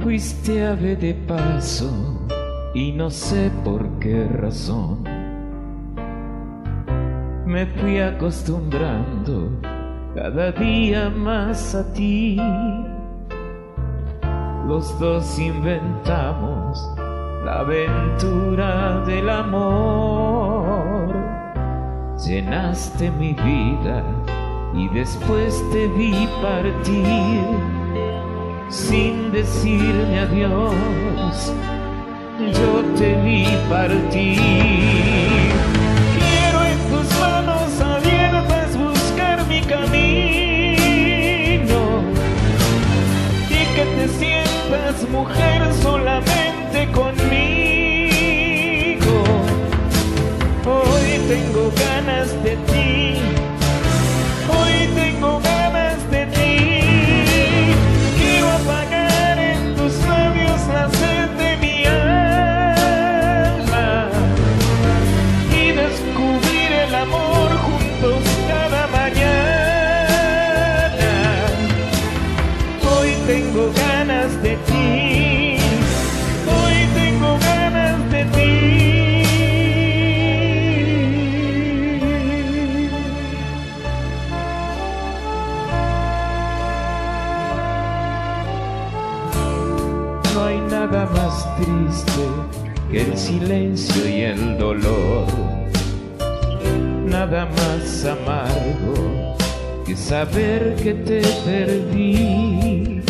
fuiste ave de paso y no sé por qué razón. Me fui acostumbrando cada día más a ti. Los dos inventamos la aventura del amor. Llenaste mi vida y después te vi partir sin decirme adiós. Yo te vi partir. Quiero en tus manos abiertas buscar mi camino y que te sientas mujer solamente conmigo. Hoy tengo ganas de ti. Nada más triste que el silencio y el dolor. Nada más amargo que saber que te perdí.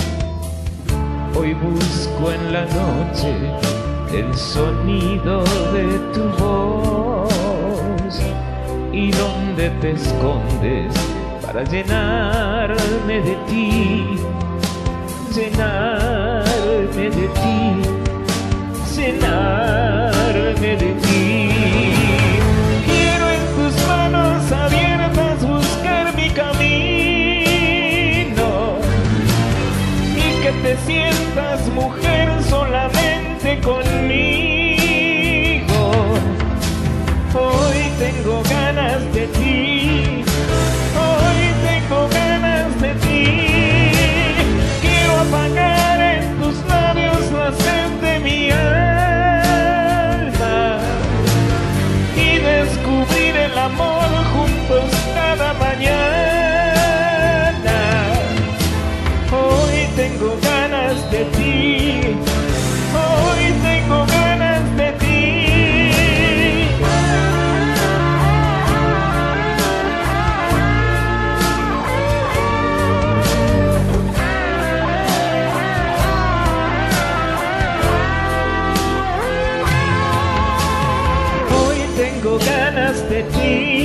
Hoy busco en la noche el sonido de tu voz y donde te escondes para llenarme de ti llenarme de ti, llenarme de ti. Quiero en tus manos abiertas buscar mi camino y que te sientas mujer solamente it please.